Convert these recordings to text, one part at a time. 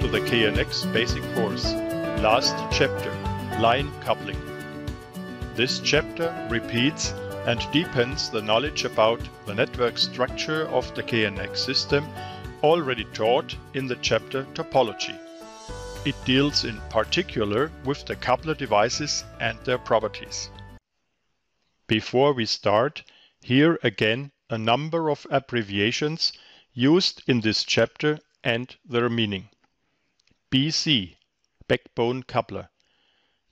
to the KNX basic course, last chapter, line coupling. This chapter repeats and deepens the knowledge about the network structure of the KNX system already taught in the chapter topology. It deals in particular with the coupler devices and their properties. Before we start, here again a number of abbreviations used in this chapter and their meaning. BC, backbone coupler.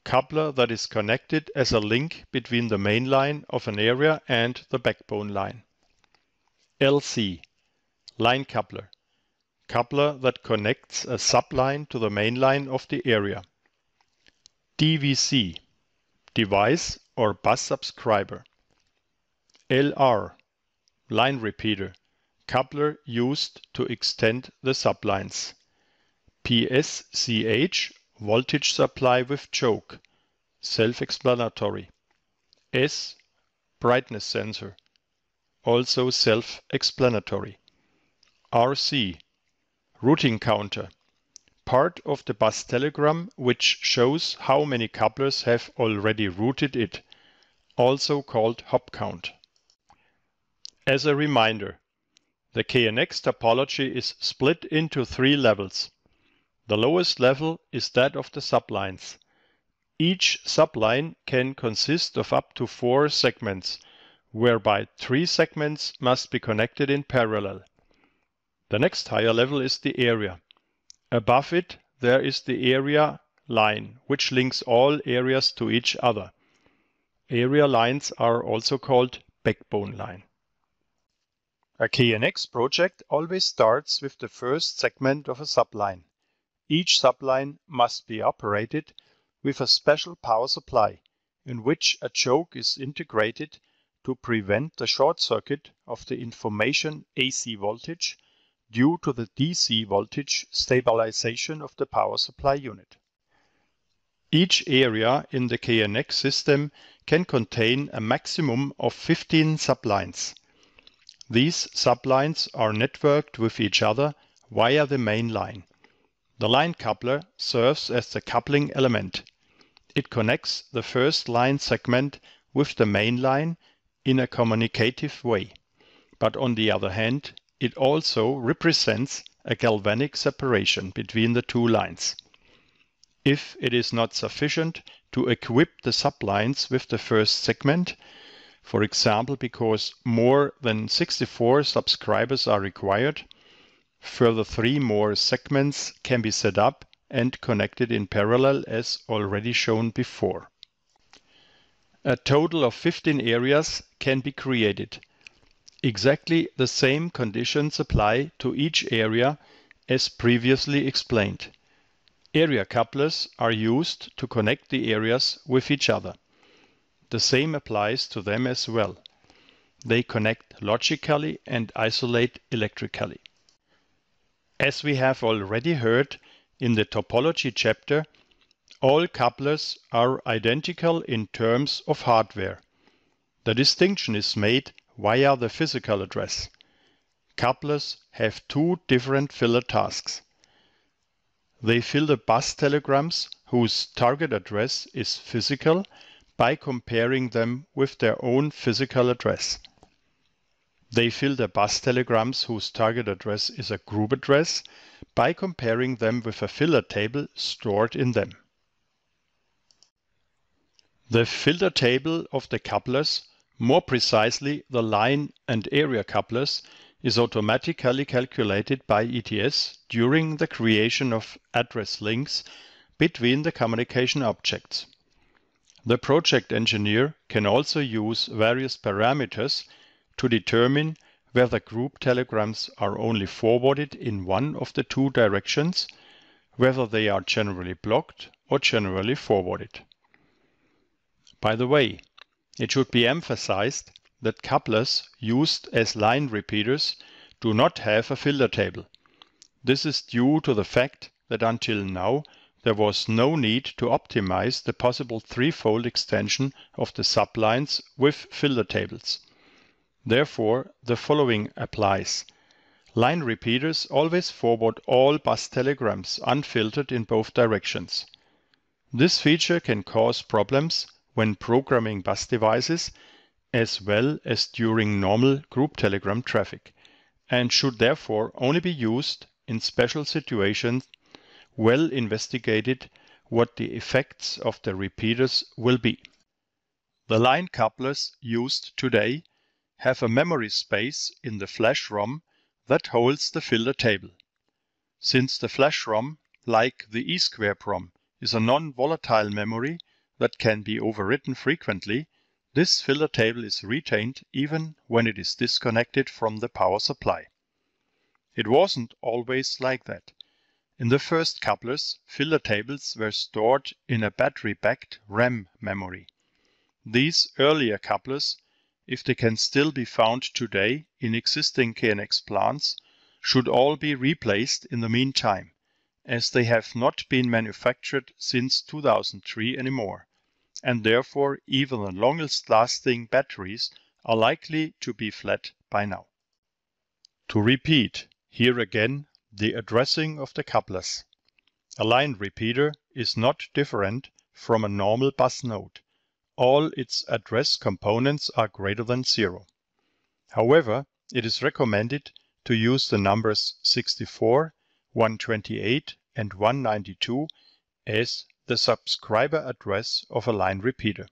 Coupler that is connected as a link between the main line of an area and the backbone line. LC, line coupler. Coupler that connects a subline to the main line of the area. DVC, device or bus subscriber. LR, line repeater coupler used to extend the sublines. PSCH voltage supply with choke, self-explanatory. S brightness sensor, also self-explanatory. RC routing counter, part of the bus telegram which shows how many couplers have already routed it, also called hop count. As a reminder, the KNX topology is split into three levels. The lowest level is that of the sublines. Each subline can consist of up to four segments, whereby three segments must be connected in parallel. The next higher level is the area. Above it, there is the area line, which links all areas to each other. Area lines are also called backbone line. A KNX project always starts with the first segment of a subline. Each subline must be operated with a special power supply, in which a choke is integrated to prevent the short circuit of the information AC voltage due to the DC voltage stabilization of the power supply unit. Each area in the KNX system can contain a maximum of 15 sublines. These sublines are networked with each other via the main line. The line coupler serves as the coupling element. It connects the first line segment with the main line in a communicative way. But on the other hand, it also represents a galvanic separation between the two lines. If it is not sufficient to equip the sublines with the first segment, for example, because more than 64 subscribers are required, further three more segments can be set up and connected in parallel as already shown before. A total of 15 areas can be created. Exactly the same conditions apply to each area as previously explained. Area couplers are used to connect the areas with each other. The same applies to them as well. They connect logically and isolate electrically. As we have already heard in the topology chapter, all couplers are identical in terms of hardware. The distinction is made via the physical address. Couplers have two different filter tasks. They fill the bus telegrams whose target address is physical by comparing them with their own physical address. They fill the bus telegrams whose target address is a group address by comparing them with a filter table stored in them. The filter table of the couplers, more precisely the line and area couplers, is automatically calculated by ETS during the creation of address links between the communication objects. The project engineer can also use various parameters to determine whether group telegrams are only forwarded in one of the two directions, whether they are generally blocked or generally forwarded. By the way, it should be emphasized that couplers used as line repeaters do not have a filter table. This is due to the fact that until now there was no need to optimize the possible threefold extension of the sublines with filter tables. Therefore, the following applies. Line repeaters always forward all bus telegrams unfiltered in both directions. This feature can cause problems when programming bus devices as well as during normal group telegram traffic and should therefore only be used in special situations well investigated what the effects of the repeaters will be. The line couplers used today have a memory space in the flash ROM that holds the filter table. Since the flash ROM, like the EEPROM, is a non-volatile memory that can be overwritten frequently, this filter table is retained even when it is disconnected from the power supply. It wasn't always like that. In the first couplers, filter tables were stored in a battery-backed RAM memory. These earlier couplers if they can still be found today in existing KNX plants, should all be replaced in the meantime, as they have not been manufactured since 2003 anymore, and therefore even the longest lasting batteries are likely to be flat by now. To repeat, here again, the addressing of the couplers. A line repeater is not different from a normal bus node all its address components are greater than zero. However, it is recommended to use the numbers 64, 128 and 192 as the subscriber address of a line repeater.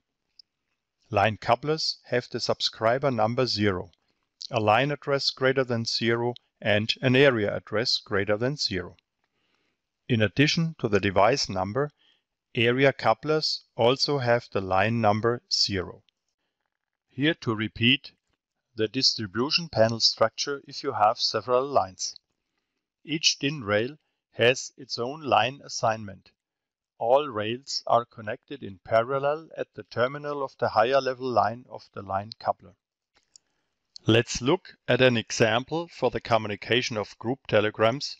Line couplers have the subscriber number 0, a line address greater than 0 and an area address greater than 0. In addition to the device number, Area couplers also have the line number 0. Here to repeat the distribution panel structure if you have several lines. Each DIN rail has its own line assignment. All rails are connected in parallel at the terminal of the higher level line of the line coupler. Let's look at an example for the communication of group telegrams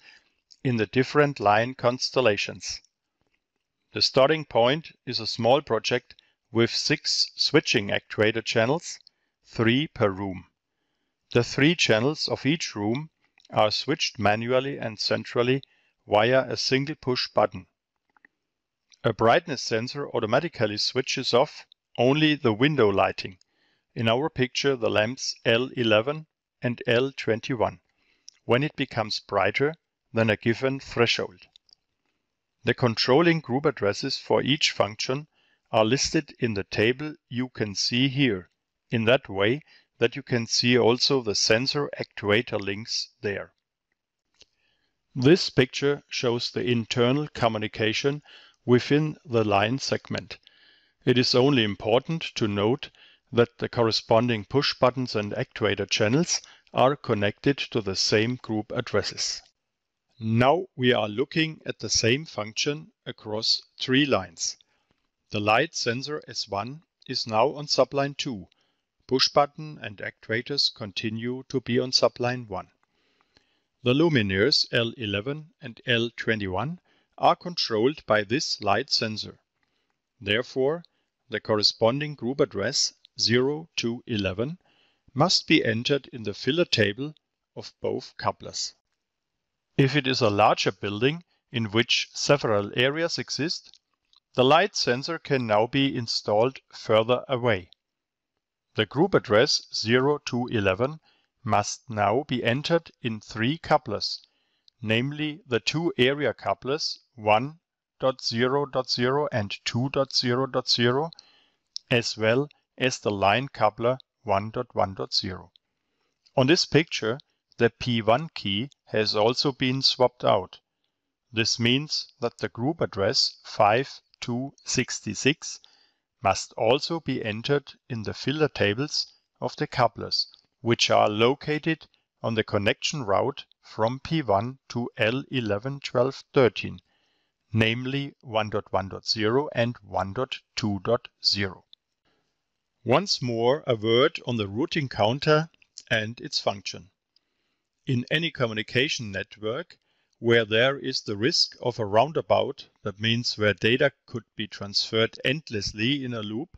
in the different line constellations. The starting point is a small project with six switching actuator channels, three per room. The three channels of each room are switched manually and centrally via a single push button. A brightness sensor automatically switches off only the window lighting, in our picture the lamps L11 and L21, when it becomes brighter than a given threshold. The controlling group addresses for each function are listed in the table you can see here, in that way that you can see also the sensor actuator links there. This picture shows the internal communication within the line segment. It is only important to note that the corresponding push buttons and actuator channels are connected to the same group addresses. Now we are looking at the same function across three lines. The light sensor S1 is now on subline 2. Push button and actuators continue to be on subline 1. The luminaires L11 and L21 are controlled by this light sensor. Therefore, the corresponding group address 0 to 11 must be entered in the filter table of both couplers. If it is a larger building in which several areas exist, the light sensor can now be installed further away. The group address 0 to 11 must now be entered in three couplers, namely the two area couplers 1.0.0 and 2.0.0, as well as the line coupler 1.1.0. On this picture, the P1 key has also been swapped out. This means that the group address 5266 must also be entered in the filter tables of the couplers, which are located on the connection route from P1 to L111213, namely 1.1.0 and 1.2.0. Once more a word on the routing counter and its function. In any communication network where there is the risk of a roundabout, that means where data could be transferred endlessly in a loop,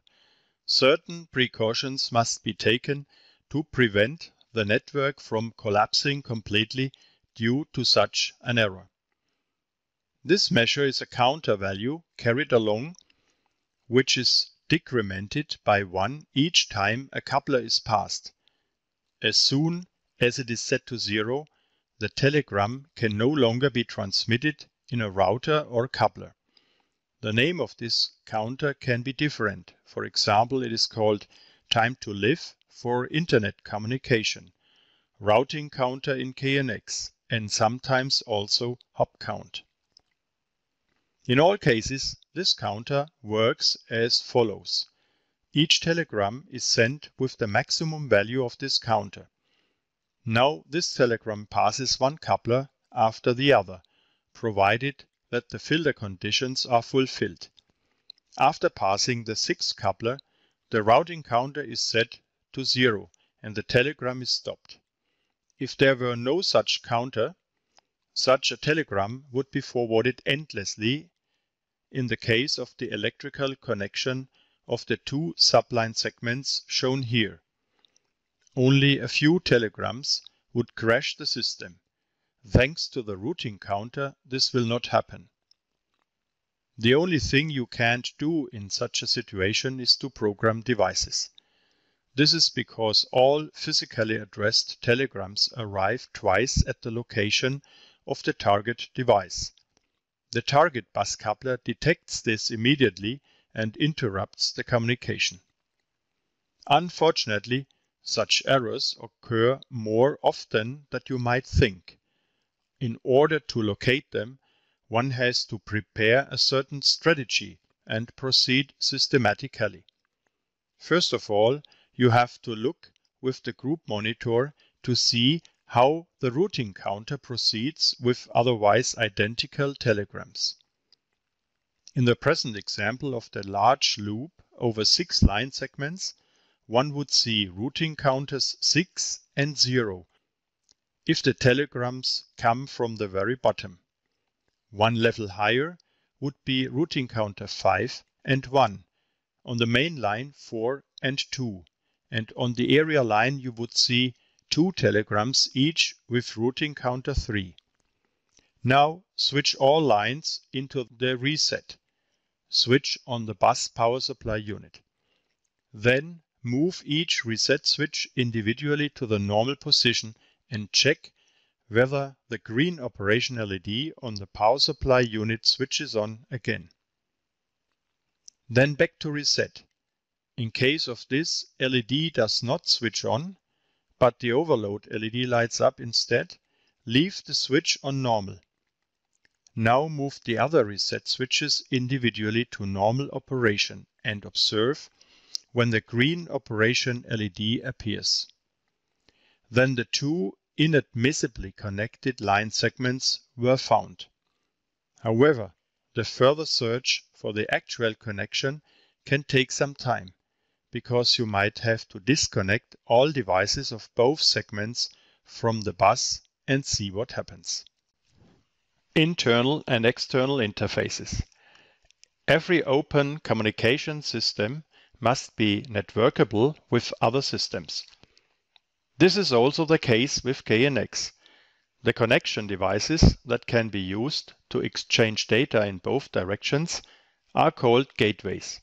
certain precautions must be taken to prevent the network from collapsing completely due to such an error. This measure is a counter value carried along, which is decremented by 1 each time a coupler is passed. As soon as it is set to 0, the telegram can no longer be transmitted in a router or coupler. The name of this counter can be different. For example, it is called time to live for internet communication, routing counter in KNX, and sometimes also hop count. In all cases, this counter works as follows. Each telegram is sent with the maximum value of this counter. Now this telegram passes one coupler after the other, provided that the filter conditions are fulfilled. After passing the sixth coupler, the routing counter is set to zero and the telegram is stopped. If there were no such counter, such a telegram would be forwarded endlessly in the case of the electrical connection of the two subline segments shown here. Only a few telegrams would crash the system. Thanks to the routing counter, this will not happen. The only thing you can't do in such a situation is to program devices. This is because all physically addressed telegrams arrive twice at the location of the target device. The target bus coupler detects this immediately and interrupts the communication. Unfortunately, such errors occur more often than you might think. In order to locate them, one has to prepare a certain strategy and proceed systematically. First of all, you have to look with the group monitor to see how the routing counter proceeds with otherwise identical telegrams. In the present example of the large loop over six line segments, one would see routing counters 6 and 0 if the telegrams come from the very bottom. One level higher would be routing counter 5 and 1, on the main line 4 and 2, and on the area line you would see two telegrams each with routing counter 3. Now switch all lines into the reset. Switch on the bus power supply unit. Then move each reset switch individually to the normal position and check whether the green operation LED on the power supply unit switches on again. Then back to reset. In case of this, LED does not switch on, but the overload LED lights up instead, leave the switch on normal. Now move the other reset switches individually to normal operation and observe when the green operation LED appears. Then the two inadmissibly connected line segments were found. However, the further search for the actual connection can take some time because you might have to disconnect all devices of both segments from the bus and see what happens. Internal and external interfaces. Every open communication system must be networkable with other systems. This is also the case with KNX. The connection devices that can be used to exchange data in both directions are called gateways.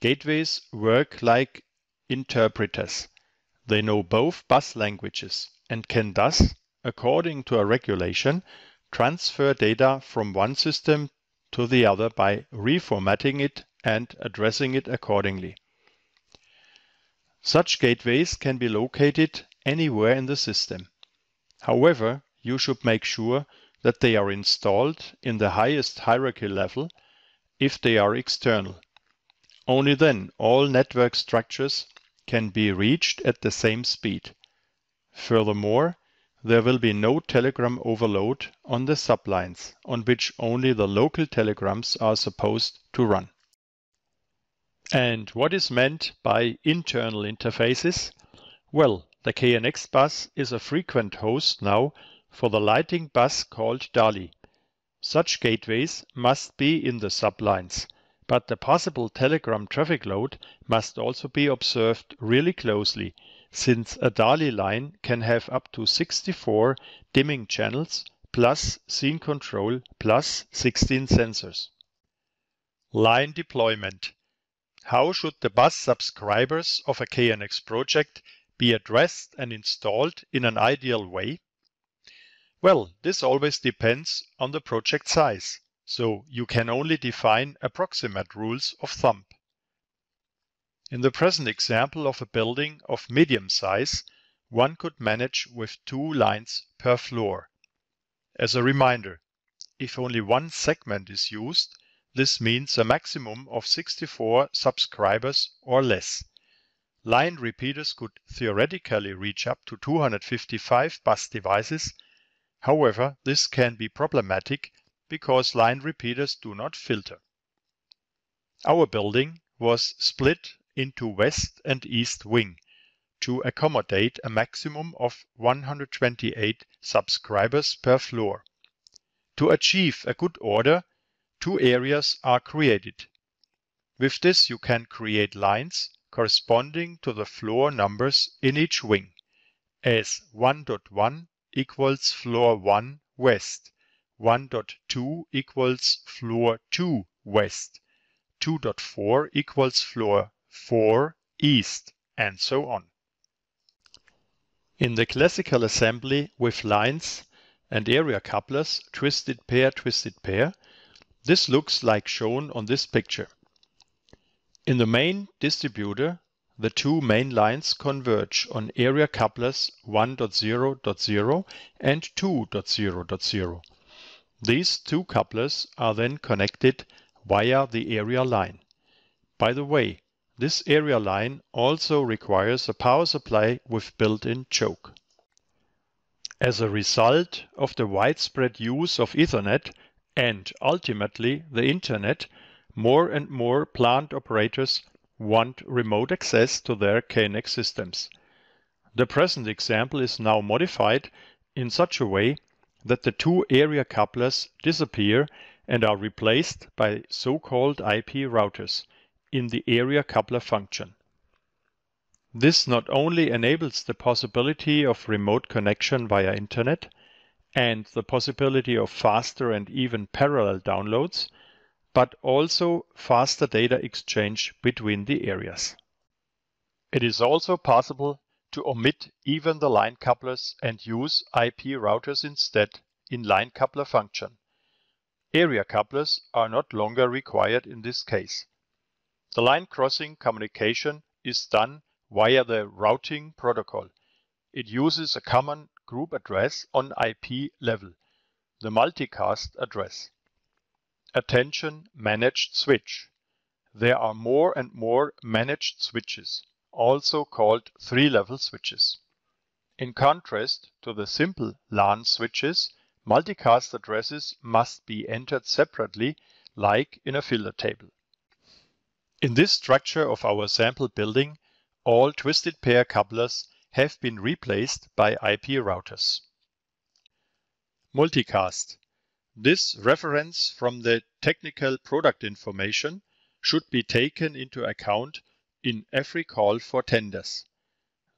Gateways work like interpreters. They know both bus languages and can thus, according to a regulation, transfer data from one system to the other by reformatting it and addressing it accordingly. Such gateways can be located anywhere in the system. However, you should make sure that they are installed in the highest hierarchy level if they are external. Only then all network structures can be reached at the same speed. Furthermore, there will be no telegram overload on the sublines on which only the local telegrams are supposed to run. And what is meant by internal interfaces? Well, the KNX bus is a frequent host now for the lighting bus called DALI. Such gateways must be in the sublines but the possible telegram traffic load must also be observed really closely since a DALI line can have up to 64 dimming channels plus scene control plus 16 sensors. Line deployment. How should the bus subscribers of a KNX project be addressed and installed in an ideal way? Well, this always depends on the project size, so you can only define approximate rules of thumb. In the present example of a building of medium size, one could manage with two lines per floor. As a reminder, if only one segment is used, this means a maximum of 64 subscribers or less. Line repeaters could theoretically reach up to 255 bus devices However, this can be problematic because line repeaters do not filter. Our building was split into west and east wing to accommodate a maximum of 128 subscribers per floor. To achieve a good order, two areas are created. With this you can create lines corresponding to the floor numbers in each wing as 1.1 equals floor 1 west, 1.2 equals floor 2 west, 2.4 equals floor 4 east, and so on. In the classical assembly with lines and area couplers, twisted pair, twisted pair, this looks like shown on this picture. In the main distributor, the two main lines converge on area couplers 1.0.0 and 2.0.0. These two couplers are then connected via the area line. By the way, this area line also requires a power supply with built-in choke. As a result of the widespread use of Ethernet and ultimately the Internet, more and more plant operators want remote access to their KNX systems. The present example is now modified in such a way that the two area couplers disappear and are replaced by so-called IP routers in the area coupler function. This not only enables the possibility of remote connection via internet and the possibility of faster and even parallel downloads, but also faster data exchange between the areas. It is also possible to omit even the line couplers and use IP routers instead in line coupler function. Area couplers are not longer required in this case. The line crossing communication is done via the routing protocol. It uses a common group address on IP level, the multicast address. Attention Managed Switch. There are more and more managed switches, also called three-level switches. In contrast to the simple LAN switches, multicast addresses must be entered separately like in a filter table. In this structure of our sample building, all twisted pair couplers have been replaced by IP routers. Multicast this reference from the technical product information should be taken into account in every call for tenders.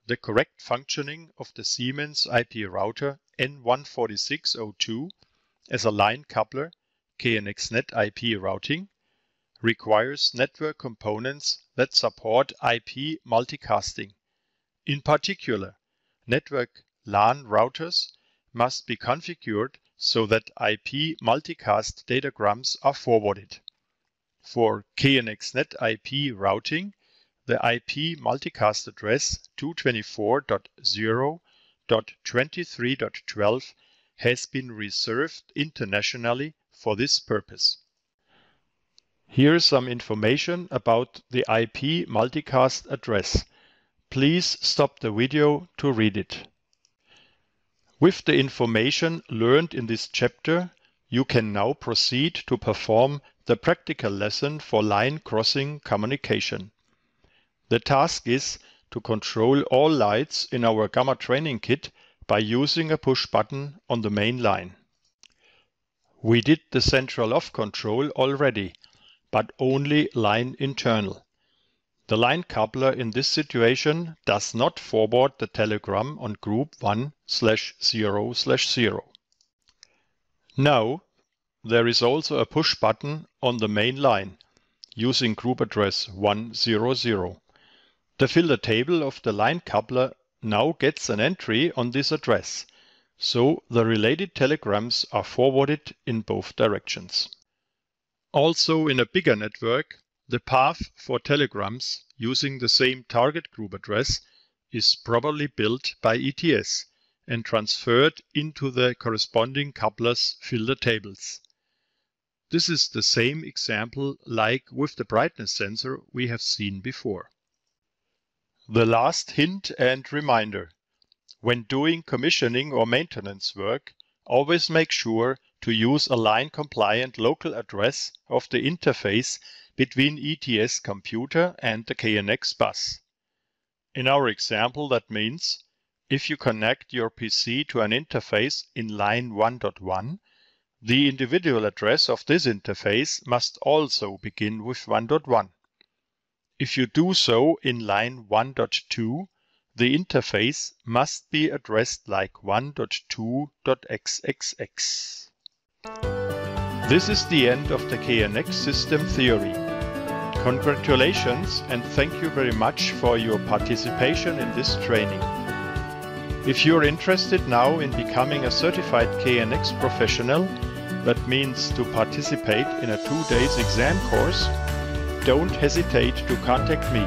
The correct functioning of the Siemens IP router N14602 as a line coupler KNXNet IP routing requires network components that support IP multicasting. In particular, network LAN routers must be configured so that IP multicast datagrams are forwarded. For KNXNet IP routing, the IP multicast address 224.0.23.12 has been reserved internationally for this purpose. Here is some information about the IP multicast address. Please stop the video to read it. With the information learned in this chapter, you can now proceed to perform the practical lesson for line crossing communication. The task is to control all lights in our Gamma training kit by using a push button on the main line. We did the central off control already, but only line internal. The line coupler in this situation does not forward the telegram on group 1 slash 0 slash 0. Now, there is also a push button on the main line using group address 100. The filter table of the line coupler now gets an entry on this address, so the related telegrams are forwarded in both directions. Also in a bigger network, the path for telegrams using the same target group address is probably built by ETS and transferred into the corresponding couplers filter tables. This is the same example like with the brightness sensor we have seen before. The last hint and reminder. When doing commissioning or maintenance work, always make sure to use a line-compliant local address of the interface between ETS computer and the KNX bus. In our example, that means if you connect your PC to an interface in line 1.1, the individual address of this interface must also begin with 1.1. If you do so in line 1.2, the interface must be addressed like 1.2.xxx. This is the end of the KNX system theory. Congratulations and thank you very much for your participation in this training. If you're interested now in becoming a certified KNX professional, that means to participate in a two days exam course, don't hesitate to contact me.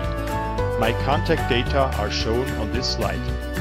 My contact data are shown on this slide.